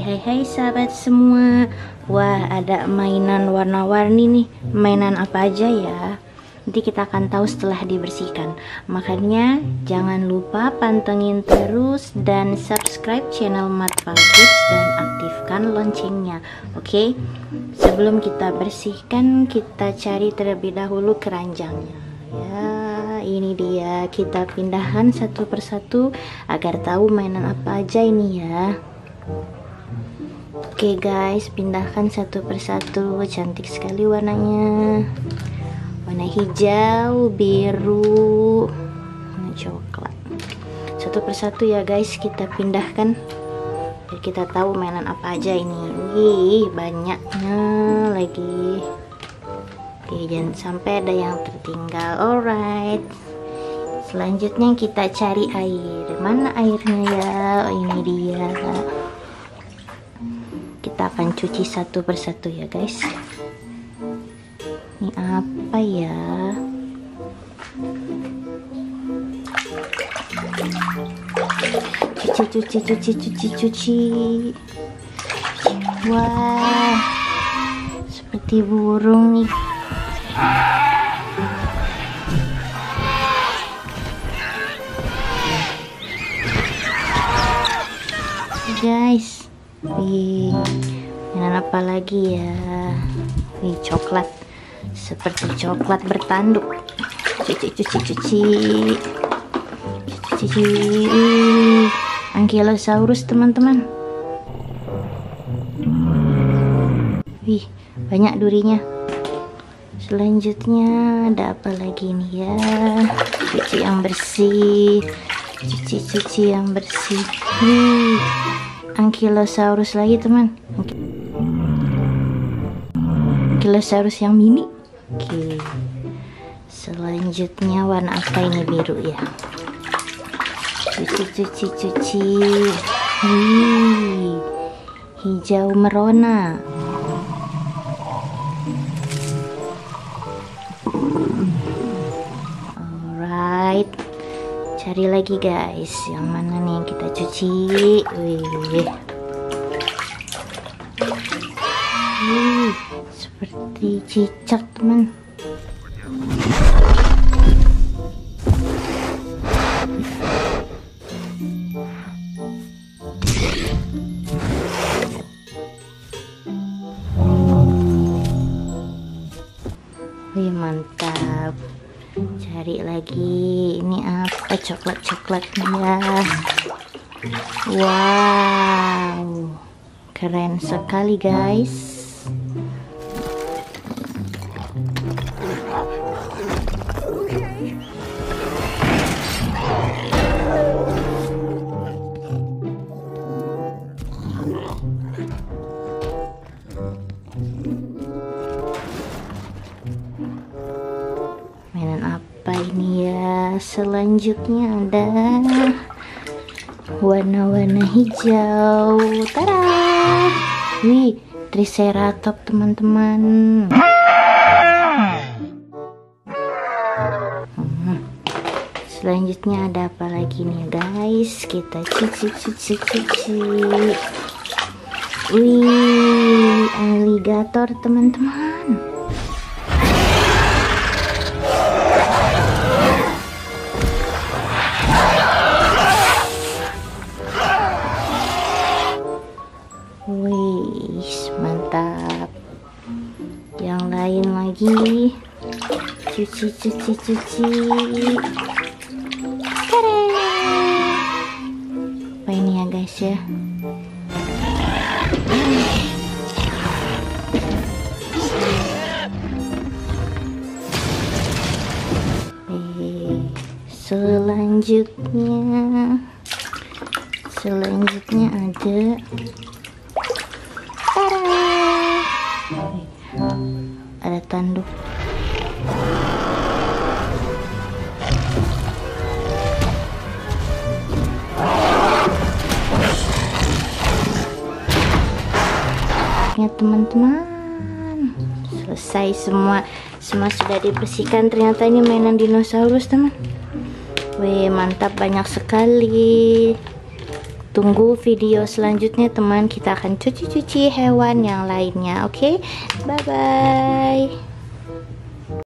Hai hai sahabat semua. Wah ada mainan warna-warni nih. Mainan apa aja ya? Nanti kita akan tahu setelah dibersihkan. Makanya jangan lupa pantengin terus Dan subscribe channel Matval Kids Dan aktifkan loncengnya. Oke? Sebelum kita bersihkan Kita cari terlebih dahulu keranjangnya. Ya ini dia. Kita pindahkan satu persatu agar tahu mainan apa aja ini ya Oke guys, pindahkan satu persatu. Cantik sekali warnanya. Warna hijau, biru, warna coklat. Satu persatu ya guys, kita pindahkan. Biar kita tahu mainan apa aja ini. Wih, banyaknya lagi. Oke, jangan sampai ada yang tertinggal. Alright. Selanjutnya kita cari air. Mana airnya ya? Oh, ini dia kita akan cuci satu persatu ya guys. Ini apa ya? Cuci cuci cuci cuci cuci. Wah seperti burung nih. Guys Wih, mainan apa lagi ya? Wih, coklat. Seperti coklat bertanduk. Cuci, cuci, cuci. Cuci, cuci. Wih, Ankylosaurus teman-teman. Wih, banyak durinya. Selanjutnya ada apa lagi nih ya? Cuci yang bersih. Cuci-cuci yang bersih. Wih, Ankylosaurus lagi teman. Ankylosaurus yang mini. Oke. Selanjutnya warna apa ini biru ya? Cuci cuci cuci. Wih, Hijau merona. Alright cari lagi guys. Yang mana nih kita cuci? Wih. Wih seperti cicak teman cari lagi. Ini apa? Coklat-coklatnya ya wow. Keren sekali guys selanjutnya ada warna-warna hijau. Tada wih triceratops teman-teman. Hmm. selanjutnya ada apa lagi nih guys? Kita cuci cuci cuci wih alligator teman-teman Wih, mantap. Yang lain lagi. Cuci, cuci, cuci. Keren. Apa ini ya guys ya? Eh, selanjutnya selanjutnya ada Tanduk. Ya teman-teman, selesai semua. Semua sudah dibersihkan. Ternyata ini mainan dinosaurus teman. Wih mantap banyak sekali. Tunggu video selanjutnya teman kita akan cuci-cuci hewan yang lainnya oke okay? bye bye